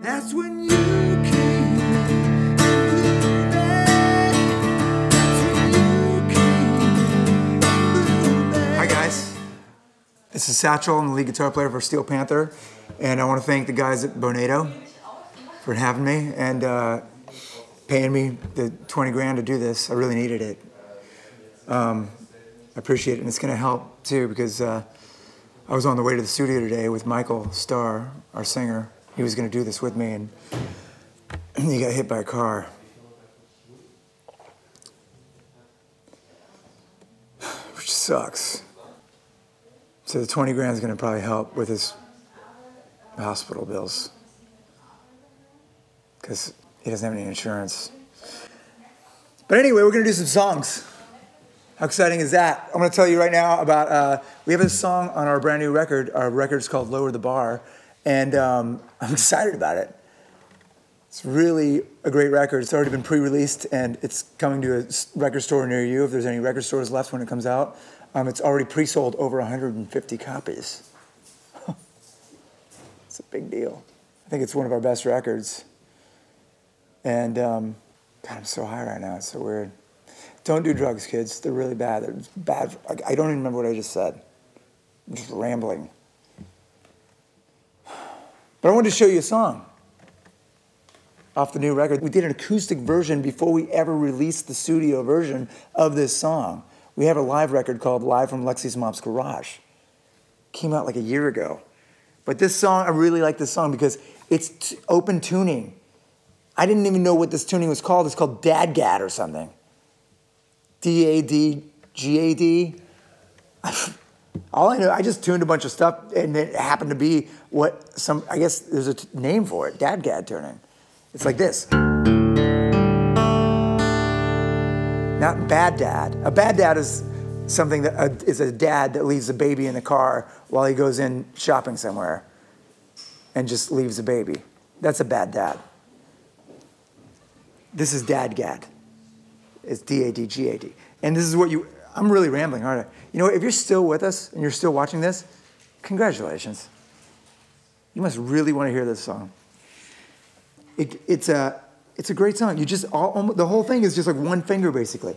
That's when you came. Hi guys, this is Satchel. I'm the lead guitar player for Steel Panther, and I want to thank the guys at Bonedo for having me and uh, paying me the 20 grand to do this. I really needed it. Um, I appreciate it, and it's going to help too because uh, I was on the way to the studio today with Michael Starr, our singer. He was going to do this with me, and he got hit by a car. Which sucks. So the 20 grand is going to probably help with his hospital bills because he doesn't have any insurance. But anyway, we're going to do some songs. How exciting is that? I'm going to tell you right now about, uh, we have a song on our brand new record. Our record is called Lower the Bar, and um, I'm excited about it. It's really a great record. It's already been pre-released, and it's coming to a record store near you if there's any record stores left when it comes out. Um, it's already pre-sold over 150 copies. it's a big deal. I think it's one of our best records. And um, God, I'm so high right now. It's so weird. Don't do drugs, kids. They're really bad. They're bad. I I don't even remember what I just said. I'm just rambling. But I wanted to show you a song off the new record. We did an acoustic version before we ever released the studio version of this song. We have a live record called Live from Lexxi's Mom's Garage. Came out like a year ago. But this song, I really like this song because it's open tuning. I didn't even know what this tuning was called. It's called Dadgad or something. D A D G A D. All I know, I just tuned a bunch of stuff, and it happened to be what some. I guess there's a t- name for it, Dadgad tuning. It's like this. Not bad dad. A bad dad is something that uh, is a dad that leaves a baby in the car while he goes in shopping somewhere, and just leaves a baby. That's a bad dad. This is Dadgad. It's D A D G A D. And this is what you, I'm really rambling, aren't I? You know, if you're still with us and you're still watching this, congratulations. You must really want to hear this song. It, it's, a, it's a great song. You just, all, almo- the whole thing is just like one finger basically.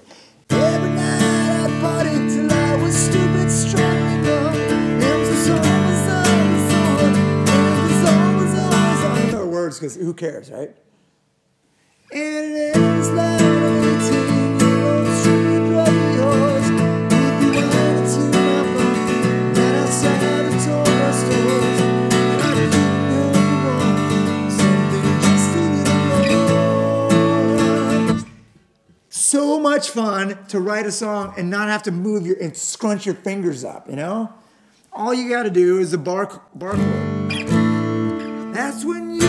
Every night I partied till I was stupid strong enough. It was always, always on. It was always, always on. I don't know the words because who cares, right? And it ends like much fun to write a song and not have to move your and scrunch your fingers up, you know? All you gotta do is the bar bar chord. That's when you.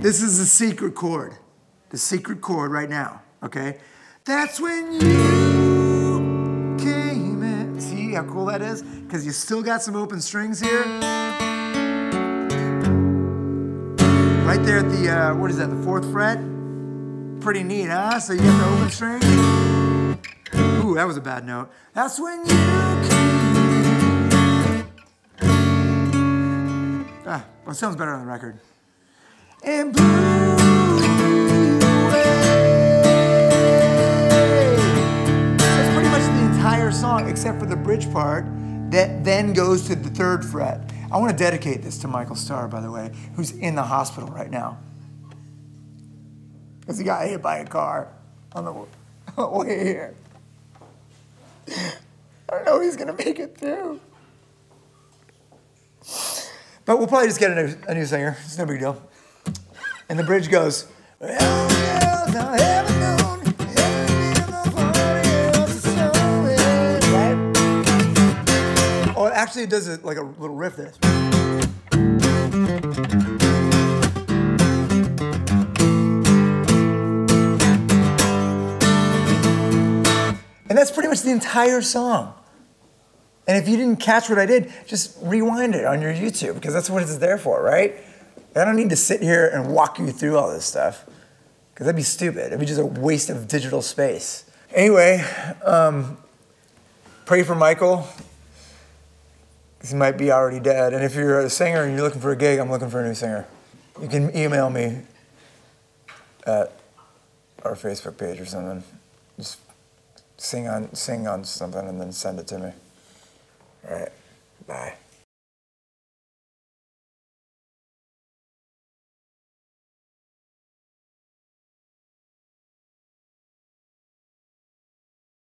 This is the secret chord. The secret chord right now, okay? That's when you how cool that is? Because you still got some open strings here. Right there at the, uh, what is that, the fourth fret? Pretty neat, huh? So you get the open string. Ooh, that was a bad note. That's when you. Ah, well, sounds better on the record. And blew bridge part that then goes to the third fret. I want to dedicate this to Michael Starr, by the way, who's in the hospital right now. Because he got hit by a car on the way here. I don't know he's going to make it through. But we'll probably just get a new, a new singer. It's no big deal. And the bridge goes, actually, it does it like a little riff there. And that's pretty much the entire song. And if you didn't catch what I did, just rewind it on your YouTube because that's what it's there for, right? I don't need to sit here and walk you through all this stuff because that'd be stupid. It'd be just a waste of digital space. Anyway, um, pray for Michael. 'Cause He might be already dead. And if you're a singer and you're looking for a gig, I'm looking for a new singer. You can email me at our Facebook page or something. Just sing on sing on something and then send it to me. All right. Bye.